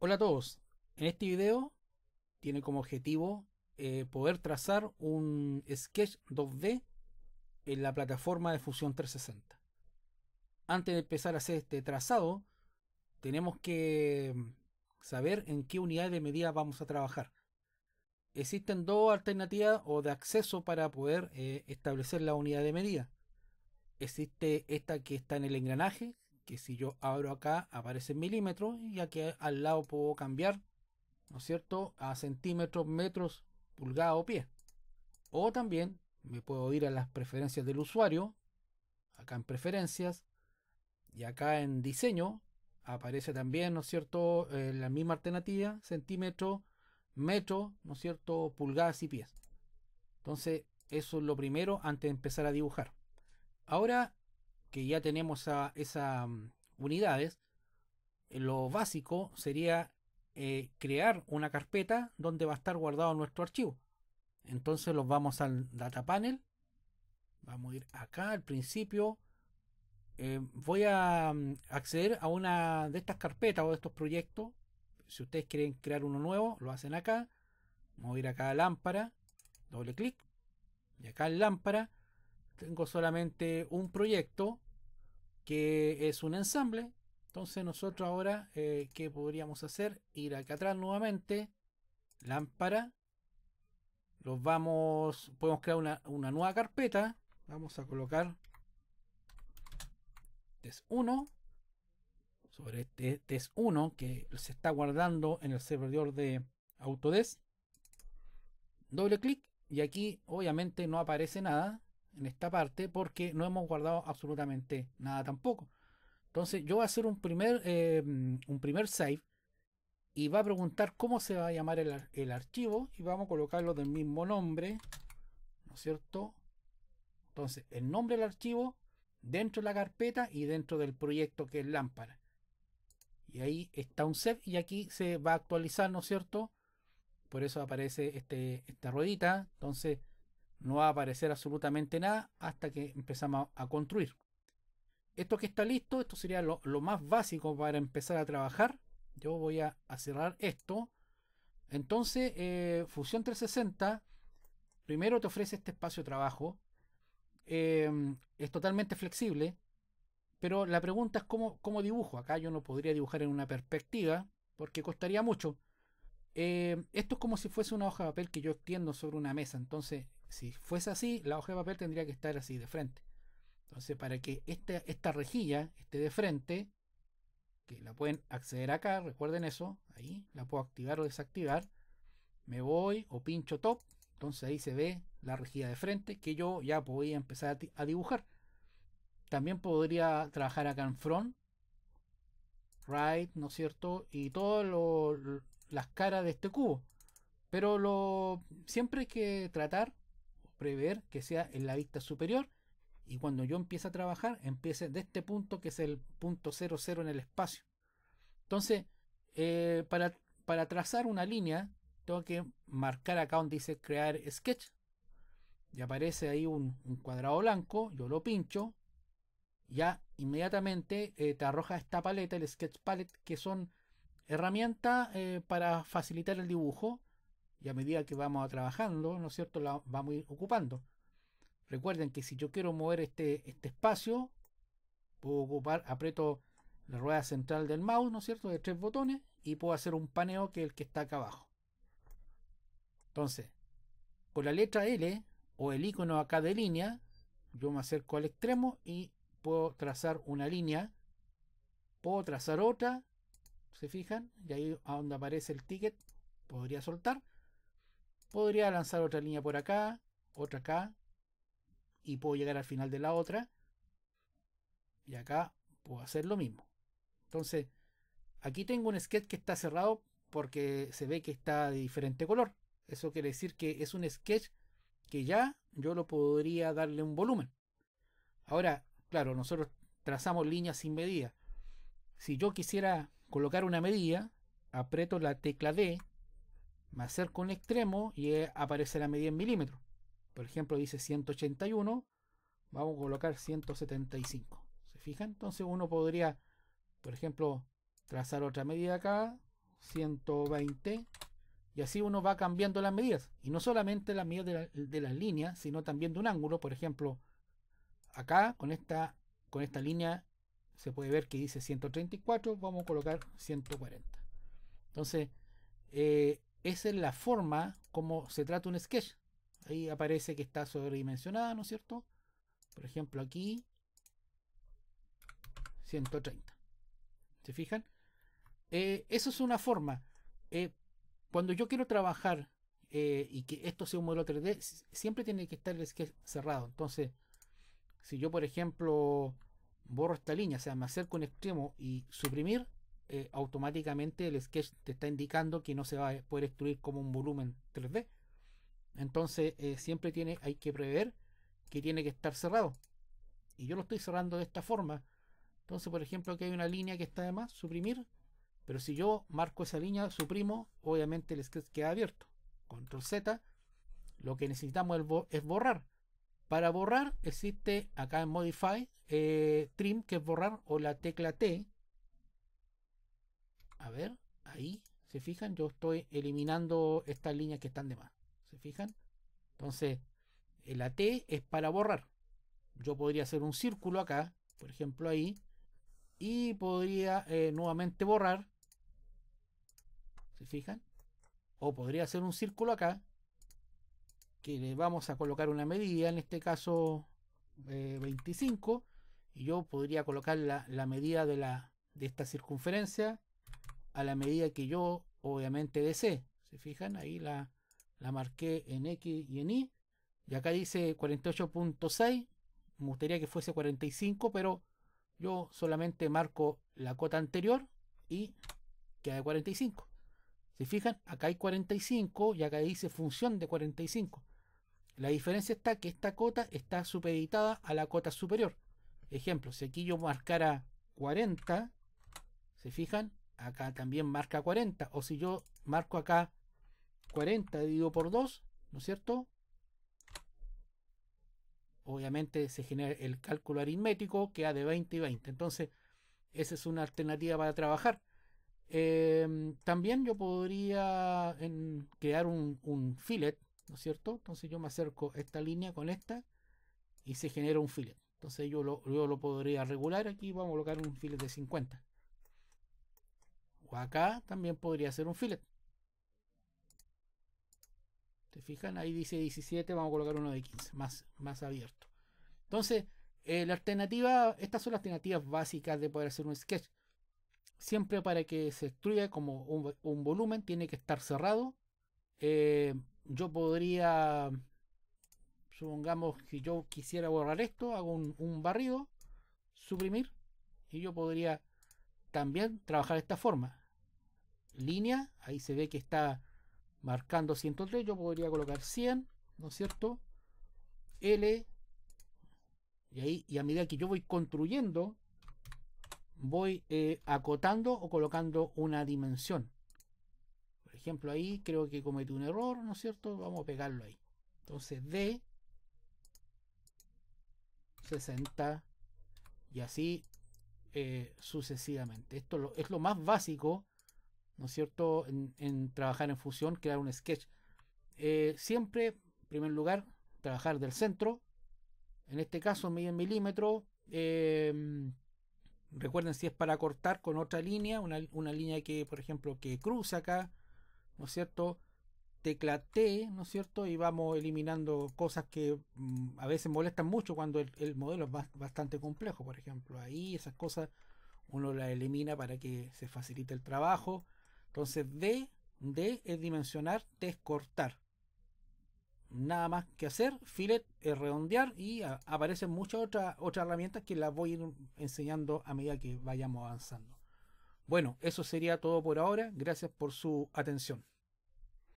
Hola a todos, en este video tiene como objetivo eh, poder trazar un sketch 2D en la plataforma de Fusion 360. Antes de empezar a hacer este trazado, tenemos que mm, saber en qué unidad de medida vamos a trabajar. Existen dos alternativas o de acceso para poder eh, establecer la unidad de medida. Existe esta que está en el engranaje, que si yo abro acá aparece en milímetros y aquí al lado puedo cambiar, ¿no es cierto?, a centímetros, metros, pulgada o pie. O también me puedo ir a las preferencias del usuario, acá en preferencias, y acá en diseño aparece también, ¿no es cierto?, eh, la misma alternativa, centímetro, metro, ¿no es cierto?, pulgadas y pies. Entonces, eso es lo primero antes de empezar a dibujar. Ahora que ya tenemos esas mm, unidades, eh, lo básico sería eh, crear una carpeta donde va a estar guardado nuestro archivo. Entonces los vamos al data panel. Vamos a ir acá al principio. Eh, voy a mm, acceder a una de estas carpetas o de estos proyectos. Si ustedes quieren crear uno nuevo, lo hacen acá. Vamos a ir acá a lámpara. Doble clic. Y acá en lámpara tengo solamente un proyecto que es un ensamble. Entonces nosotros ahora, eh, ¿qué podríamos hacer? Ir acá atrás nuevamente, lámpara. Los vamos, podemos crear una, una nueva carpeta. Vamos a colocar test 1 sobre este test 1 que se está guardando en el servidor de Autodesk. Doble clic y aquí obviamente no aparece nada en esta parte porque no hemos guardado absolutamente nada tampoco. Entonces yo voy a hacer un primer, eh, un primer save y va a preguntar cómo se va a llamar el, el, archivo y vamos a colocarlo del mismo nombre, ¿no es cierto? Entonces el nombre del archivo dentro de la carpeta y dentro del proyecto que es lámpara. Y ahí está un save y aquí se va a actualizar, ¿no es cierto? Por eso aparece este, esta ruedita. Entonces no va a aparecer absolutamente nada hasta que empezamos a construir. Esto que está listo, esto sería lo, más básico para empezar a trabajar. Yo voy a, cerrar esto. Entonces, eh, Fusión 360 primero te ofrece este espacio de trabajo. Em, es totalmente flexible. Pero la pregunta es cómo, cómo, dibujo. Acá yo no podría dibujar en una perspectiva porque costaría mucho. Em, esto es como si fuese una hoja de papel que yo extiendo sobre una mesa. Entonces, si fuese así, la hoja de papel tendría que estar así de frente. Entonces, para que esta, esta rejilla esté de frente, que la pueden acceder acá, recuerden eso, ahí la puedo activar o desactivar. Me voy o pincho top, entonces ahí se ve la rejilla de frente que yo ya podía empezar a, dibujar. También podría trabajar acá en front, right, ¿no es cierto? Y todas las caras de este cubo. Pero lo siempre hay que tratar prever que sea en la vista superior. Y cuando yo empiece a trabajar empiece de este punto que es el punto 00 en el espacio. Entonces, eh, para, para trazar una línea tengo que marcar acá donde dice crear sketch. Y aparece ahí un, cuadrado blanco, yo lo pincho, ya inmediatamente eh, te arroja esta paleta, el sketch palette, que son herramientas eh, para facilitar el dibujo y a medida que vamos trabajando, ¿no es cierto?, la vamos a ir ocupando. Recuerden que si yo quiero mover este, este espacio, puedo ocupar, aprieto la rueda central del mouse, ¿no es cierto?, de tres botones y puedo hacer un paneo que es el que está acá abajo. Entonces, con la letra L o el icono acá de línea, yo me acerco al extremo y puedo trazar una línea, puedo trazar otra, se fijan, y ahí a donde aparece el ticket podría soltar Podría lanzar otra línea por acá, otra acá, y puedo llegar al final de la otra. Y acá puedo hacer lo mismo. Entonces, aquí tengo un sketch que está cerrado porque se ve que está de diferente color. Eso quiere decir que es un sketch que ya yo lo podría darle un volumen. Ahora, claro, nosotros trazamos líneas sin medida. Si yo quisiera colocar una medida, aprieto la tecla D me acerco un extremo y aparece la medida en milímetros. Por ejemplo, dice 181, vamos a colocar 175. ¿Se fijan? Entonces uno podría, por ejemplo, trazar otra medida acá, 120 y así uno va cambiando las medidas y no solamente las medidas de, las líneas sino también de un ángulo por ejemplo acá con esta con esta línea se puede ver que dice 134 vamos a colocar 140 entonces eh, esa es la forma como se trata un sketch. Ahí aparece que está sobredimensionada no es cierto por ejemplo aquí 130 ¿se fijan? Eh, eso es una forma. Eh, cuando yo quiero trabajar y que esto sea un modelo 3D siempre tiene que estar el sketch cerrado. Entonces si yo por ejemplo borro esta línea, o sea, me acerco un extremo y suprimir, eh, automáticamente el sketch te está indicando que no se va a poder extruir como un volumen 3D. Entonces eh, siempre tiene, hay que prever que tiene que estar cerrado. Y yo lo estoy cerrando de esta forma. Entonces, por ejemplo, aquí hay una línea que está de más, suprimir. Pero si yo marco esa línea, suprimo, obviamente el sketch queda abierto. Control Z. Lo que necesitamos es borrar. Para borrar existe acá en Modify eh, Trim, que es borrar, o la tecla T. A ver, ahí, ¿se fijan? Yo estoy eliminando estas líneas que están de más. ¿Se fijan? Entonces, la T es para borrar. Yo podría hacer un círculo acá, por ejemplo ahí, y podría eh, nuevamente borrar. ¿Se fijan? O podría hacer un círculo acá que le vamos a colocar una medida, en este caso 25, eh, y yo podría colocar la, medida de, la, de esta circunferencia a la medida que yo obviamente desee. ¿Se fijan? Ahí la, la marqué en X y en Y. Y acá dice 48.6. Me gustaría que fuese 45, pero yo solamente marco la cota anterior y queda de 45. ¿Se fijan? Acá hay 45 y acá dice función de 45. La diferencia está que esta cota está supeditada a la cota superior. Ejemplo, si aquí yo marcara 40, ¿se fijan? Acá también marca 40. O si yo marco acá 40 dividido por 2, ¿no es cierto? Obviamente se genera el cálculo aritmético, queda de 20 y 20. Entonces, esa es una alternativa para trabajar. Em, también yo podría crear un, un fillet ¿no es cierto? Entonces yo me acerco esta línea con esta y se genera un fillet. Entonces yo lo, lo podría regular aquí, vamos a colocar un fillet de 50. Acá también podría ser un fillet. ¿Se fijan? Ahí dice 17, vamos a colocar uno de 15, más, más abierto. Entonces, eh, la alternativa, estas son las alternativas básicas de poder hacer un sketch. Siempre para que se extruya como un, volumen tiene que estar cerrado. Eh, yo podría, supongamos que yo quisiera borrar esto, hago un, barrido, suprimir, y yo podría también trabajar de esta forma. Línea, ahí se ve que está marcando 103, yo podría colocar 100, ¿no es cierto? L, y ahí, y a medida que yo voy construyendo, voy eh, acotando o colocando una dimensión ejemplo, ahí creo que cometí un error, ¿no es cierto? Vamos a pegarlo ahí. Entonces D 60 y así eh, sucesivamente. Esto es lo más básico, ¿no es cierto? En, trabajar en fusión, crear un sketch. Eh, siempre, en primer lugar, trabajar del centro. En este caso, medio milímetro. Em, recuerden si es para cortar con otra línea, una, una, línea que, por ejemplo, que cruza acá, ¿no es cierto? Tecla T, ¿no es cierto? Y vamos eliminando cosas que mm, a veces molestan mucho cuando el, modelo es bastante complejo, por ejemplo. Ahí esas cosas uno las elimina para que se facilite el trabajo. Entonces D, D es dimensionar, T es cortar. Nada más que hacer, fillet es redondear y aparecen muchas otras, otras herramientas que las voy a ir enseñando a medida que vayamos avanzando. Bueno, eso sería todo por ahora. Gracias por su atención.